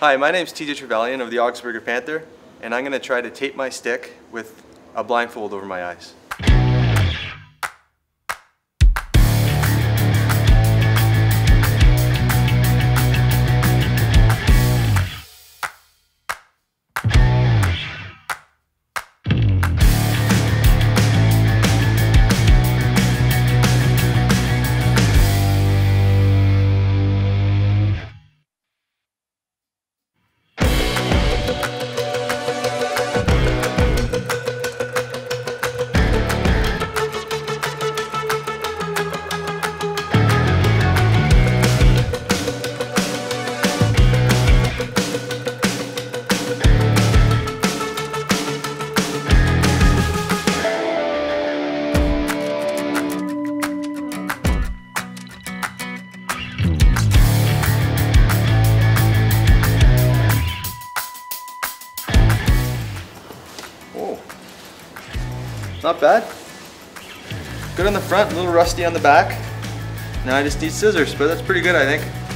Hi, my name is TJ Trevelyan of the Augsburger Panther, and I'm going to try to tape my stick with a blindfold over my eyes. Oh, not bad. Good on the front, a little rusty on the back. Now I just need scissors, but that's pretty good I think.